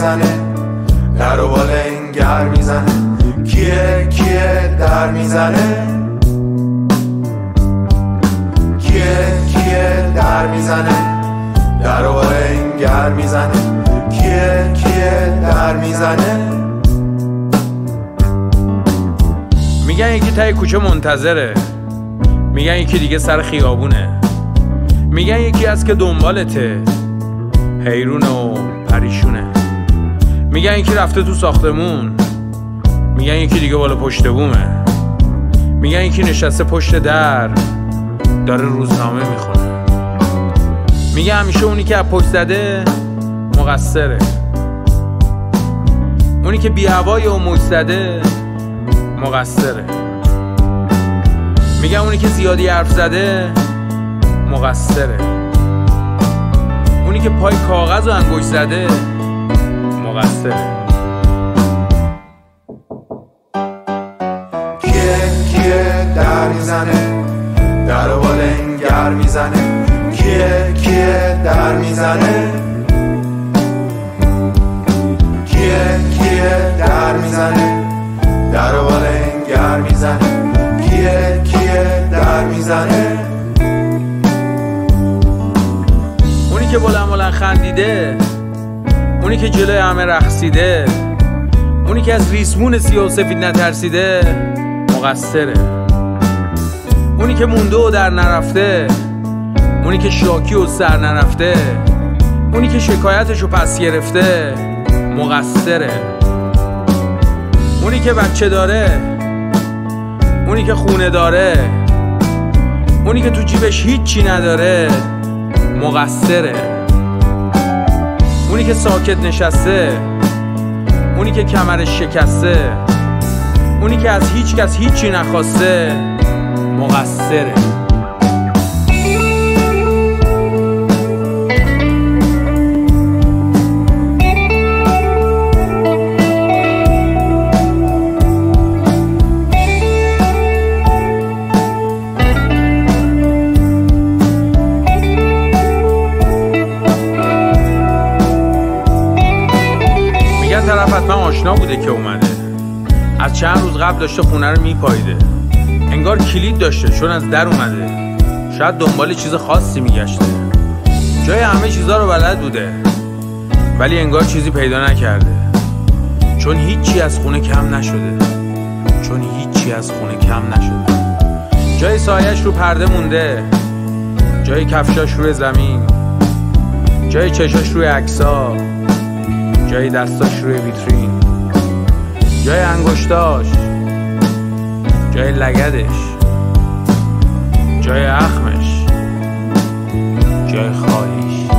می‌زنه. در و بالنگر می‌زنه. کیه کیه در می‌زنه؟ کیه کیه در می‌زنه؟ در و بالنگر می‌زنه. کیه کیه در می‌زنه؟ میگن یکی تای کوچه منتظره. میگن یکی دیگه سر خیابونه. میگن یکی از که دنبالته. حیرون و پریشونه. میگن یکی رفته تو ساختمون. میگن یکی دیگه بالا پشت بومه. میگن یکی نشسته پشت در. داره روزنامه می‌خونه. میگه همیشه اونی که پشت زده مقصره. اونی که بی هوای و موج زده مقصره. میگن اونی که زیادی حرف زده مقصره. اونی که پای کاغذ و انگوش زده مقصره کیه کیه در می‌زنه؟ در و بالنگر می‌زنه. کیه کیه در می‌زنه؟ کیه کیه در می‌زنه؟ در و بالنگر می‌زنه. کیه کیه در می‌زنه؟ اونی که بلند بلند خندیده اونی که جلوی همه رقصیده اونی که از ریسمون سیاه و سفید نترسیده مقصره. اونی که مونده و در نرفته اونی که شاکی و سر نرفته اونی که شکایتشو پس گرفته مقصره. اونی که بچه داره اونی که خونه داره اونی که تو جیبش هیچی نداره مقصره. که ساکت نشسته اونی که کمرش شکسته اونی که از هیچ کس هیچی نخواسته مقصره. حتما آشنا بوده که اومده. از چند روز قبل داشته خونه رو میپاییده. انگار کلید داشته چون از در اومده. شاید دنبال چیز خاصی میگشته. جای همه چیزا رو بلد بوده. ولی انگار چیزی پیدا نکرده. چون هیچی از خونه کم نشده. چون هیچی از خونه کم نشده. جای سایش رو پرده مونده. جای کفشاش روی زمین. جای چشاش روی عکسا جای دستاش روی ویترین. جای انگشتاش. جای لگدش. جای اخمش. جای خواهیش.